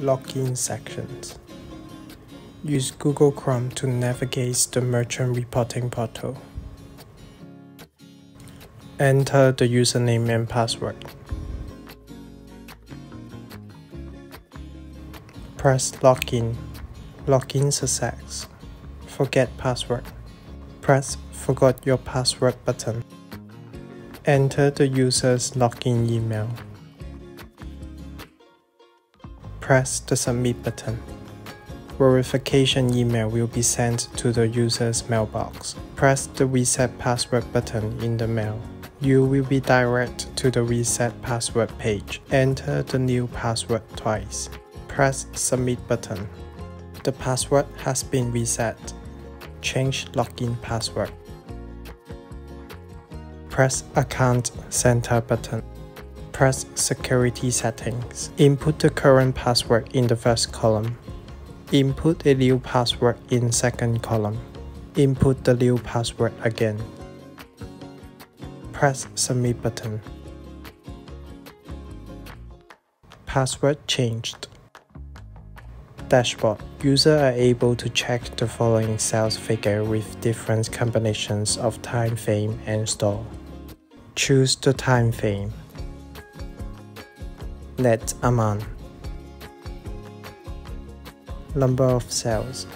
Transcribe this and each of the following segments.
Login sections. Use Google Chrome to navigate the merchant reporting portal. Enter the username and password. Press Login. Login success. Forget password. Press Forgot your password button. Enter the user's login email. Press the Submit button. Verification email will be sent to the user's mailbox. Press the Reset Password button in the mail. You will be directed to the Reset Password page. Enter the new password twice. Press Submit button. The password has been reset. Change login password. Press Account Center button. Press Security Settings. Input the current password in the first column. Input a new password in second column. Input the new password again. Press Submit button. Password changed. Dashboard. Users are able to check the following sales figure with different combinations of time frame and store. Choose the time frame. Net amount. Number of sales.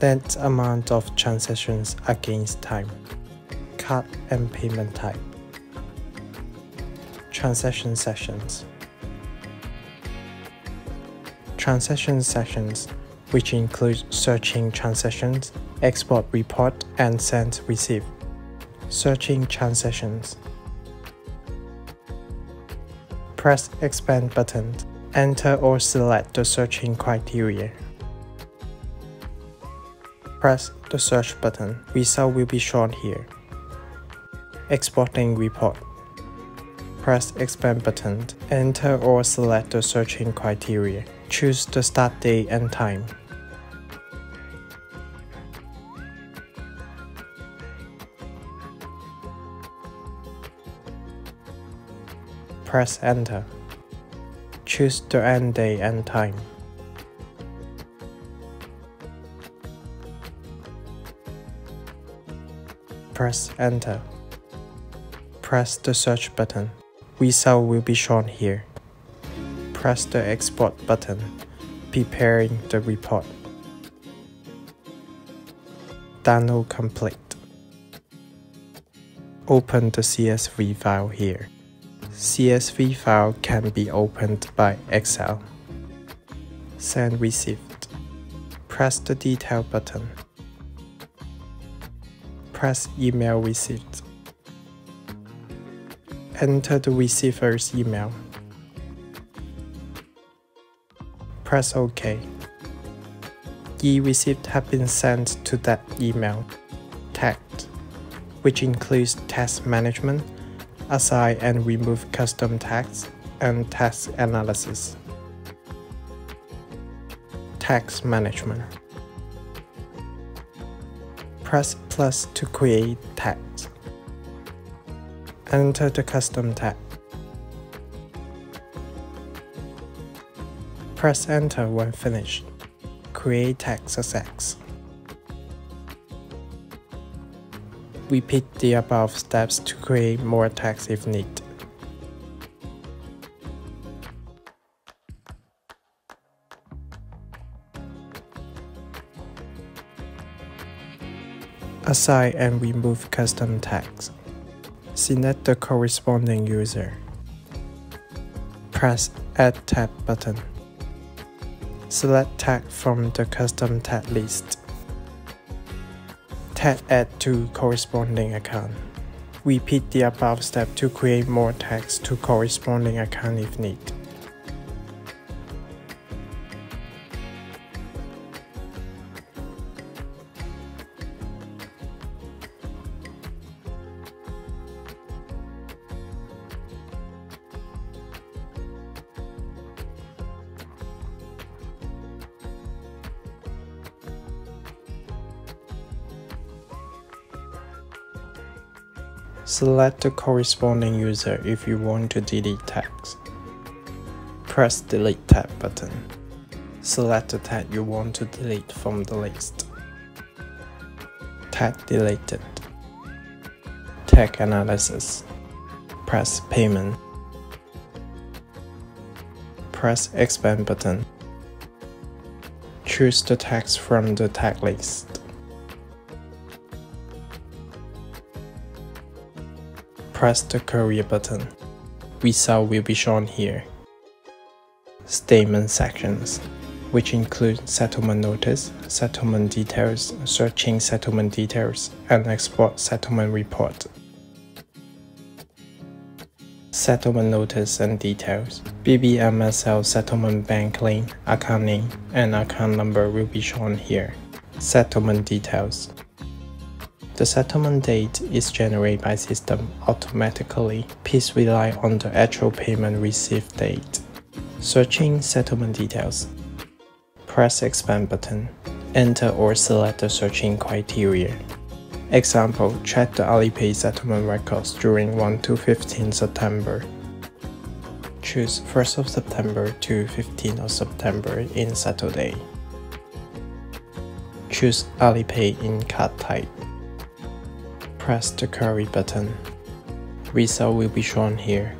Net amount of transactions against time. Card and payment type. Transaction sessions. Transaction sessions, which include searching transactions, export report, and send receipt. Searching transactions. Press Expand button. Enter or select the searching criteria. Press the search button. Result will be shown here. Exporting report. Press Expand button. Enter or select the searching criteria. Choose the start date and time. Press Enter. Choose the end date and time. Press Enter. Press the search button. Result will be shown here. Press the Export button, preparing the report. Download complete. Open the CSV file here. CSV file can be opened by Excel. Send receipt. Press the detail button. Press email receipt. Enter the receiver's email. Press OK. E-receipt have been sent to that email. Tagged, which includes tags management, assign and remove custom tags, and tags analysis. Tags management. Press plus to create tags. Enter the custom tag. Press enter when finished. Create tag success. Repeat the above steps to create more tags if need. Assign and remove custom tags. Select the corresponding user. Press Add Tag button. Select tag from the custom tag list. Tag add to corresponding account. Repeat the above step to create more tags to corresponding account if need. Select the corresponding user if you want to delete tags. Press Delete Tag button. Select the tag you want to delete from the list. Tag deleted. Tag Analysis. Press Payment. Press Expand button. Choose the text from the tag list. Press the Query button. Result will be shown here. Statement sections, which include settlement notice, settlement details, searching settlement details, and export settlement report. Settlement notice and details. BBMSL settlement bank name, account name, and account number will be shown here. Settlement details. The settlement date is generated by system automatically. Please rely on the actual payment received date. Searching settlement details. Press expand button. Enter or select the searching criteria. Example, check the Alipay settlement records during 1 to 15 September. Choose 1st of September to 15th of September in Saturday. Choose Alipay in card type. Press the query button. Result will be shown here.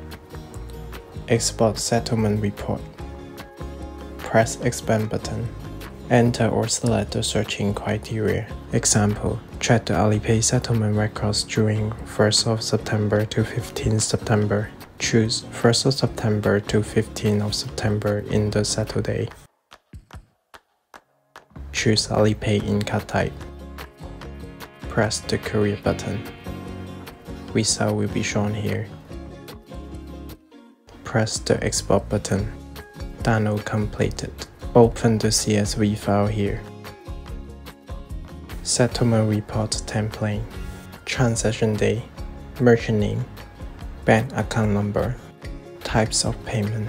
Export settlement report. Press expand button. Enter or select the searching criteria. Example, check the Alipay settlement records during 1st of September to 15th September. Choose 1st of September to 15th of September in the Saturday. Choose Alipay in card type. Press the query button. Result will be shown here. Press the Export button. Download completed. Open the CSV file here. Settlement report template, transaction day, merchant name, bank account number, types of payment,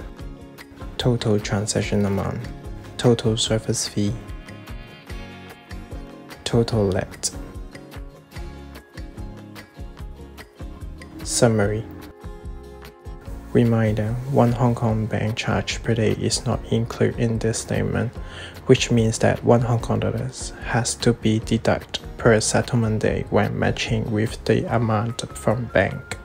total transaction amount, total service fee, total let. Summary Reminder, one Hong Kong bank charge per day is not included in this statement, which means that one Hong Kong dollars has to be deducted per settlement day when matching with the amount from bank.